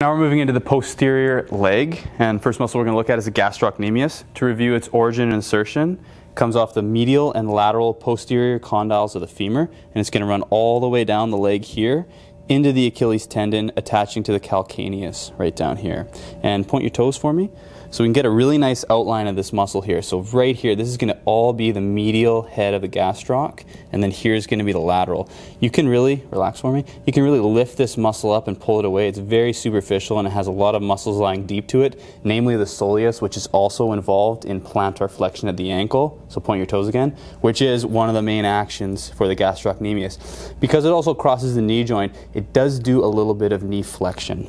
Now we're moving into the posterior leg, and first muscle we're going to look at is the gastrocnemius. To review its origin and insertion, it comes off the medial and lateral posterior condyles of the femur, and it's going to run all the way down the leg here into the Achilles tendon attaching to the calcaneus right down here. And point your toes for me. So we can get a really nice outline of this muscle here. So right here, this is going to all be the medial head of the gastroc, and then here's going to be the lateral. You can really, relax for me, you can really lift this muscle up and pull it away. It's very superficial and it has a lot of muscles lying deep to it, namely the soleus, which is also involved in plantar flexion at the ankle. So point your toes again, which is one of the main actions for the gastrocnemius. Because it also crosses the knee joint, it does do a little bit of knee flexion.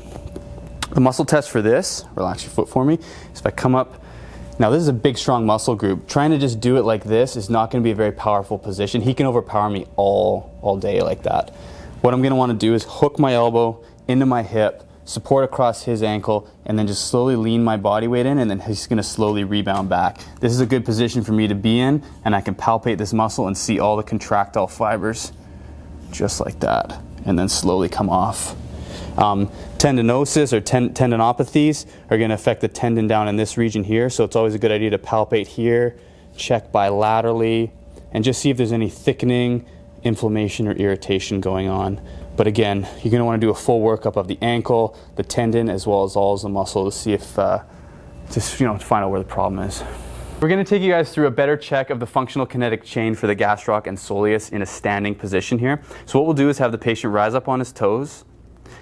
The muscle test for this, relax your foot for me, is if I come up, now this is a big strong muscle group. Trying to just do it like this is not gonna be a very powerful position. He can overpower me all, all day like that. What I'm gonna wanna do is hook my elbow into my hip, support across his ankle, and then just slowly lean my body weight in, and then he's gonna slowly rebound back. This is a good position for me to be in, and I can palpate this muscle and see all the contractile fibers, just like that, and then slowly come off. Um, tendinosis or ten tendinopathies are going to affect the tendon down in this region here, so it's always a good idea to palpate here, check bilaterally, and just see if there's any thickening, inflammation, or irritation going on. But again, you're going to want to do a full workup of the ankle, the tendon, as well as all of the muscle to see if, uh, just you know, to find out where the problem is. We're going to take you guys through a better check of the functional kinetic chain for the gastroc and soleus in a standing position here. So what we'll do is have the patient rise up on his toes,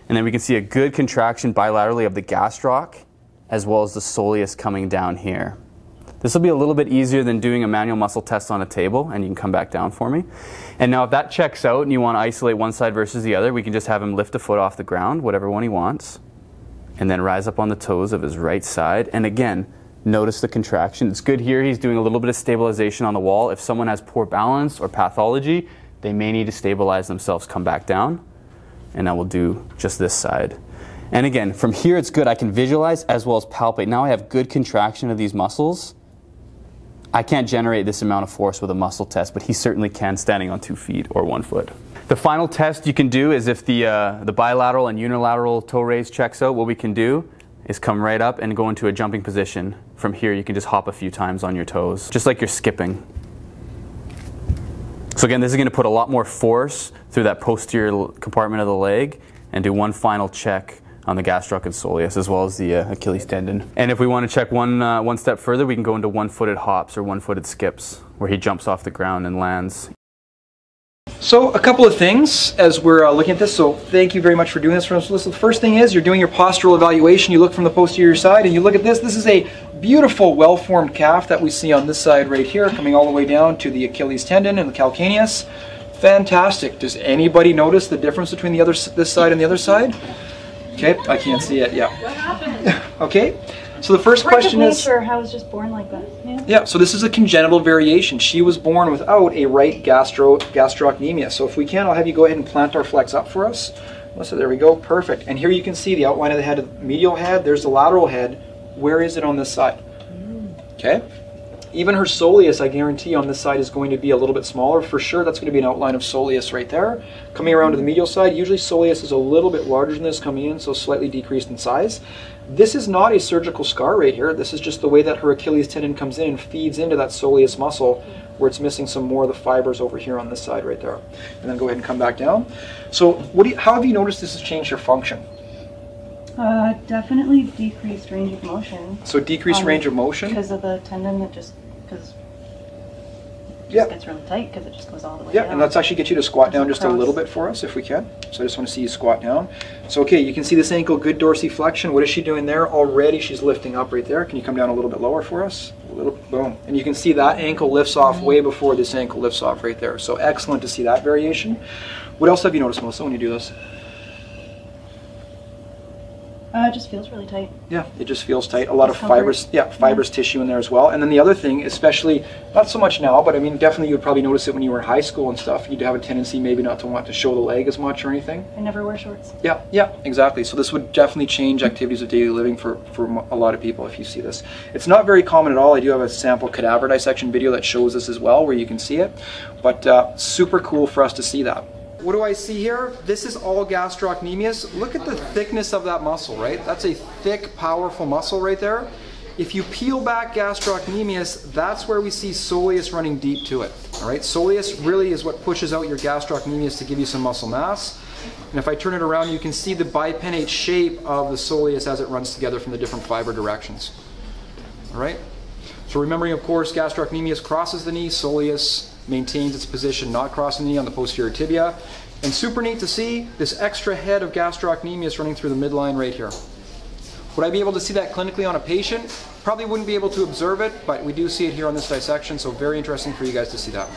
and then we can see a good contraction bilaterally of the gastroc as well as the soleus coming down here. This will be a little bit easier than doing a manual muscle test on a table, and you can come back down for me. And now if that checks out and you want to isolate one side versus the other, we can just have him lift a foot off the ground, whatever one he wants, and then rise up on the toes of his right side. And again, notice the contraction. It's good here, he's doing a little bit of stabilization on the wall. If someone has poor balance or pathology, they may need to stabilize themselves, come back down and I will do just this side. And again, from here it's good. I can visualize as well as palpate. Now I have good contraction of these muscles. I can't generate this amount of force with a muscle test, but he certainly can standing on two feet or one foot. The final test you can do is if the, uh, the bilateral and unilateral toe raise checks out, what we can do is come right up and go into a jumping position. From here, you can just hop a few times on your toes, just like you're skipping. So again, this is going to put a lot more force through that posterior compartment of the leg and do one final check on the gastroc and soleus as well as the uh, Achilles tendon. And if we want to check one, uh, one step further, we can go into one-footed hops or one-footed skips where he jumps off the ground and lands so a couple of things as we're uh, looking at this. So thank you very much for doing this for us. So the first thing is you're doing your postural evaluation. You look from the posterior side and you look at this. This is a beautiful well-formed calf that we see on this side right here coming all the way down to the Achilles tendon and the calcaneus. Fantastic. Does anybody notice the difference between the other this side and the other side? Okay, I can't see it. Yeah. What happened? okay. So the first question is. nature, I was just born like that. Yeah. yeah. So this is a congenital variation. She was born without a right gastro gastrocnemius. So if we can, I'll have you go ahead and plantarflex up for us. So there we go. Perfect. And here you can see the outline of the head, of the medial head. There's the lateral head. Where is it on this side? Mm. Okay. Even her soleus, I guarantee, on this side is going to be a little bit smaller. For sure, that's going to be an outline of soleus right there. Coming around to the medial side, usually soleus is a little bit larger than this coming in, so slightly decreased in size. This is not a surgical scar right here. This is just the way that her Achilles tendon comes in and feeds into that soleus muscle where it's missing some more of the fibers over here on this side right there. And then go ahead and come back down. So you, how have you noticed this has changed your function? Uh, definitely decreased range of motion. So decreased um, range of motion? Because of the tendon that just, because yeah. gets really tight because it just goes all the way yeah, down. and let's actually get you to squat down just a little bit for us if we can. So I just want to see you squat down. So okay, you can see this ankle, good dorsiflexion. What is she doing there? Already she's lifting up right there. Can you come down a little bit lower for us? A little, boom. And you can see that ankle lifts off way before this ankle lifts off right there. So excellent to see that variation. What else have you noticed, Melissa, when you do this? Uh, it just feels really tight. Yeah, it just feels tight. A lot of fibers, yeah, fibers yeah. tissue in there as well. And then the other thing, especially not so much now, but I mean, definitely you would probably notice it when you were in high school and stuff. You'd have a tendency maybe not to want to show the leg as much or anything. I never wear shorts. Yeah, yeah, exactly. So this would definitely change activities of daily living for for a lot of people if you see this. It's not very common at all. I do have a sample cadaver dissection video that shows this as well, where you can see it. But uh, super cool for us to see that. What do I see here? This is all gastrocnemius. Look at the thickness of that muscle, right? That's a thick, powerful muscle right there. If you peel back gastrocnemius, that's where we see soleus running deep to it. All right, soleus really is what pushes out your gastrocnemius to give you some muscle mass. And if I turn it around, you can see the bipinnate shape of the soleus as it runs together from the different fiber directions. All right. So remembering, of course, gastrocnemius crosses the knee, soleus maintains its position not crossing the knee on the posterior tibia. And super neat to see this extra head of gastrocnemius running through the midline right here. Would I be able to see that clinically on a patient? Probably wouldn't be able to observe it, but we do see it here on this dissection, so very interesting for you guys to see that.